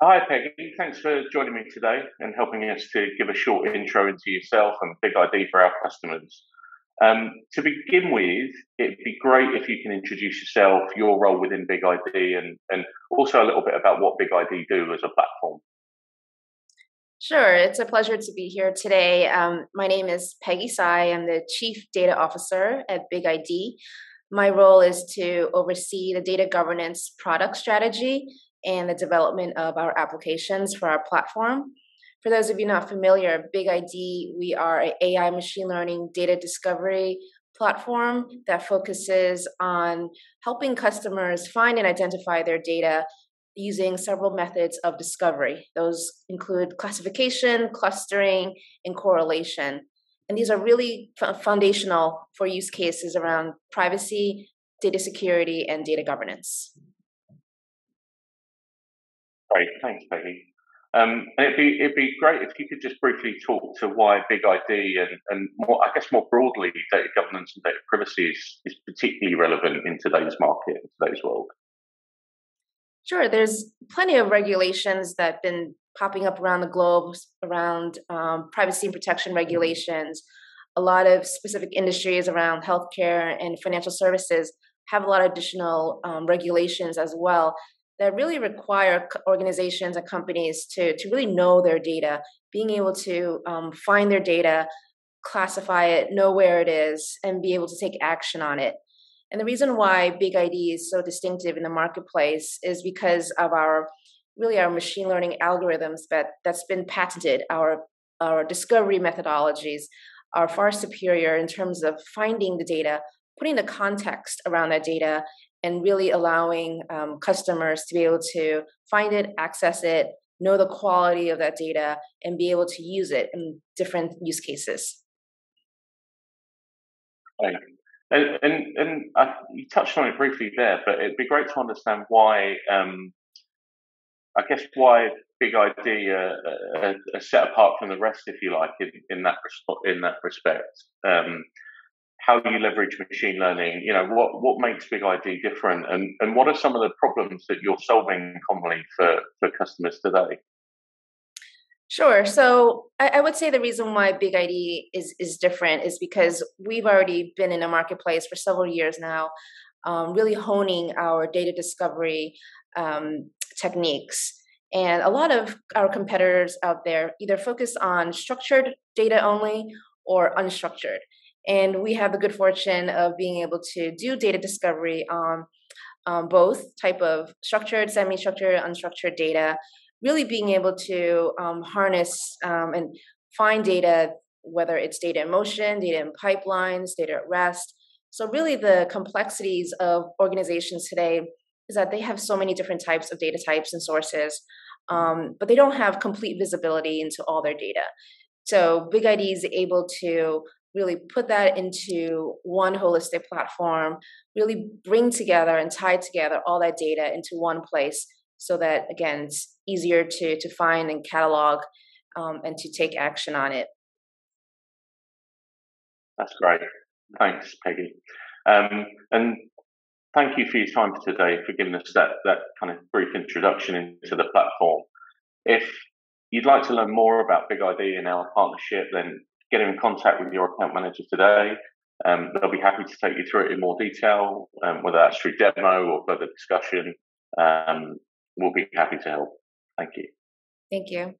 Hi, Peggy. Thanks for joining me today and helping us to give a short intro into yourself and BigID for our customers. Um, to begin with, it'd be great if you can introduce yourself, your role within BigID, and, and also a little bit about what BigID do as a platform. Sure, it's a pleasure to be here today. Um, my name is Peggy Tsai. I'm the Chief Data Officer at BigID. My role is to oversee the data governance product strategy and the development of our applications for our platform. For those of you not familiar, BigID, we are an AI machine learning data discovery platform that focuses on helping customers find and identify their data using several methods of discovery. Those include classification, clustering, and correlation. And these are really foundational for use cases around privacy, data security, and data governance. Great, thanks, Peggy. Um, and it'd be it'd be great if you could just briefly talk to why BigID and, and more, I guess more broadly, data governance and data privacy is, is particularly relevant in today's market, in today's world. Sure, there's plenty of regulations that have been popping up around the globe around um, privacy and protection regulations. A lot of specific industries around healthcare and financial services have a lot of additional um, regulations as well that really require organizations and companies to, to really know their data, being able to um, find their data, classify it, know where it is, and be able to take action on it. And the reason why BigID is so distinctive in the marketplace is because of our really our machine learning algorithms that that's been patented. Our our discovery methodologies are far superior in terms of finding the data, putting the context around that data, and really allowing um, customers to be able to find it, access it, know the quality of that data, and be able to use it in different use cases. And and, and I, you touched on it briefly there, but it'd be great to understand why. Um, I guess why BigID uh, uh, are set apart from the rest, if you like, in, in that in that respect. Um, how you leverage machine learning, you know, what, what makes BigID different and, and what are some of the problems that you're solving commonly for, for customers today? Sure. So I, I, would say the reason why BigID is is different is because we've already been in a marketplace for several years now, um, really honing our data discovery um, techniques. And a lot of our competitors out there either focus on structured data only or unstructured. And we have the good fortune of being able to do data discovery on um, both type of structured, semi-structured, unstructured data, really being able to um, harness um, and find data, whether it's data in motion, data in pipelines, data at rest. So really the complexities of organizations today is that they have so many different types of data types and sources, um, but they don't have complete visibility into all their data. So BigID is able to really put that into one holistic platform, really bring together and tie together all that data into one place so that, again, it's easier to, to find and catalog um, and to take action on it. That's great. Thanks, Peggy. Um, and thank you for your time today, for giving us that, that kind of brief introduction into the platform. If you'd like to learn more about BigID and our partnership, then get in contact with your account manager today. Um, they'll be happy to take you through it in more detail, um, whether that's through demo or further discussion. Um, we'll be happy to help. Thank you. Thank you.